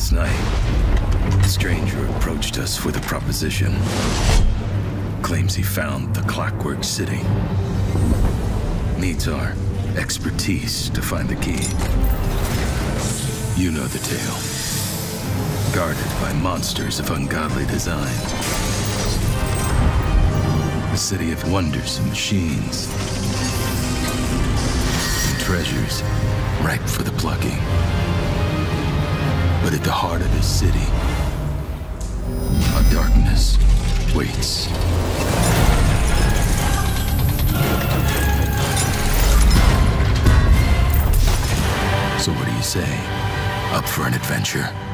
Last night, a stranger approached us with a proposition. Claims he found the Clockwork City. Needs our expertise to find the key. You know the tale. Guarded by monsters of ungodly design. A city of wonders and machines. And treasures ripe for the plucking. But at the heart of this city, a darkness waits. So what do you say? Up for an adventure?